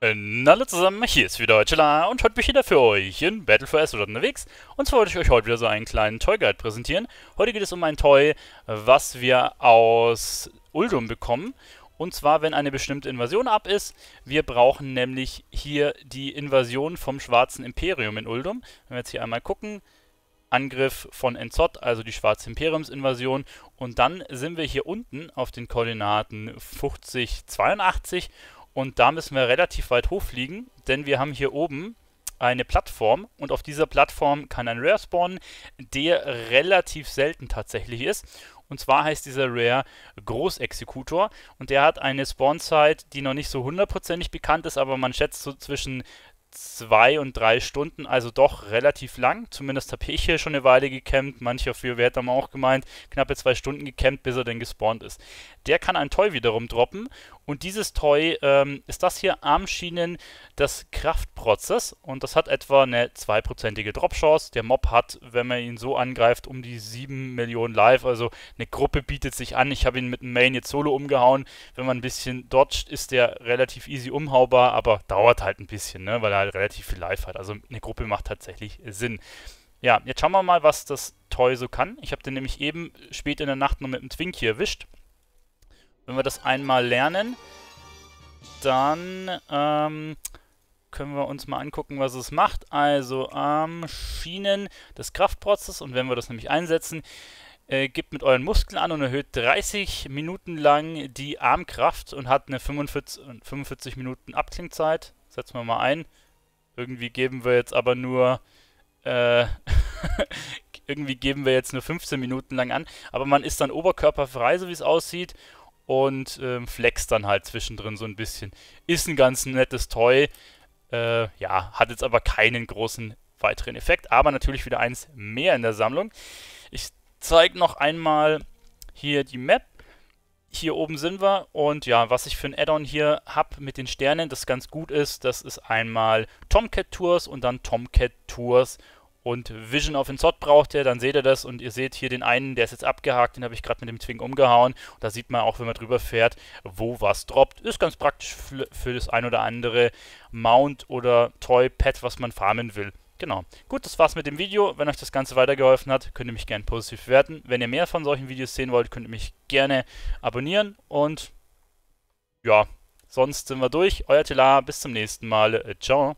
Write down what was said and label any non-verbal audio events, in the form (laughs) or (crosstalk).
Hallo zusammen, hier ist wieder Chilla und heute bin ich wieder für euch in Battle for Azeroth unterwegs. Und zwar wollte ich euch heute wieder so einen kleinen Toy Guide präsentieren. Heute geht es um ein Toy, was wir aus Uldum bekommen. Und zwar, wenn eine bestimmte Invasion ab ist. Wir brauchen nämlich hier die Invasion vom Schwarzen Imperium in Uldum. Wenn wir jetzt hier einmal gucken, Angriff von Enzot, also die Schwarze Imperiumsinvasion. Und dann sind wir hier unten auf den Koordinaten 50, 82 und da müssen wir relativ weit hochfliegen, denn wir haben hier oben eine Plattform und auf dieser Plattform kann ein Rare spawnen, der relativ selten tatsächlich ist. Und zwar heißt dieser Rare Großexekutor und der hat eine Spawnzeit, die noch nicht so hundertprozentig bekannt ist, aber man schätzt so zwischen zwei und drei Stunden, also doch relativ lang. Zumindest habe ich hier schon eine Weile gecampt. Mancher für Wert haben auch gemeint, knappe zwei Stunden gecampt, bis er denn gespawnt ist. Der kann ein Toy wiederum droppen und dieses Toy ähm, ist das hier Armschienen des Kraftprotzes und das hat etwa eine zweiprozentige Drop-Chance. Der Mob hat, wenn man ihn so angreift, um die 7 Millionen Live, also eine Gruppe bietet sich an. Ich habe ihn mit dem Main jetzt solo umgehauen. Wenn man ein bisschen dodgt, ist der relativ easy umhaubar, aber dauert halt ein bisschen, ne, weil er halt relativ viel Live hat. Also eine Gruppe macht tatsächlich Sinn. Ja, jetzt schauen wir mal, was das Toy so kann. Ich habe den nämlich eben spät in der Nacht noch mit dem Twinkie erwischt. Wenn wir das einmal lernen, dann ähm, können wir uns mal angucken, was es macht. Also ähm, Schienen des Kraftprotzes und wenn wir das nämlich einsetzen, äh, gibt mit euren Muskeln an und erhöht 30 Minuten lang die Armkraft und hat eine 45, 45 Minuten Abklingzeit. Setzen wir mal ein. Irgendwie geben wir jetzt aber nur äh, (laughs) irgendwie geben wir jetzt nur 15 Minuten lang an, aber man ist dann oberkörperfrei, so wie es aussieht und ähm, flext dann halt zwischendrin so ein bisschen. Ist ein ganz nettes Toy, äh, ja, hat jetzt aber keinen großen weiteren Effekt, aber natürlich wieder eins mehr in der Sammlung. Ich zeige noch einmal hier die Map hier oben sind wir und ja, was ich für ein Add-on hier habe mit den Sternen, das ganz gut ist, das ist einmal Tomcat Tours und dann Tomcat Tours und Vision of Insot braucht ihr, dann seht ihr das und ihr seht hier den einen, der ist jetzt abgehakt, den habe ich gerade mit dem Twing umgehauen und da sieht man auch, wenn man drüber fährt, wo was droppt. Ist ganz praktisch für, das ein oder andere Mount oder Toy-Pad, was man farmen will. Genau. Gut, das war's mit dem Video. Wenn euch das Ganze weitergeholfen hat, könnt ihr mich gerne positiv bewerten. Wenn ihr mehr von solchen Videos sehen wollt, könnt ihr mich gerne abonnieren. Und ja, sonst sind wir durch. Euer Telar, bis zum nächsten Mal. Ciao.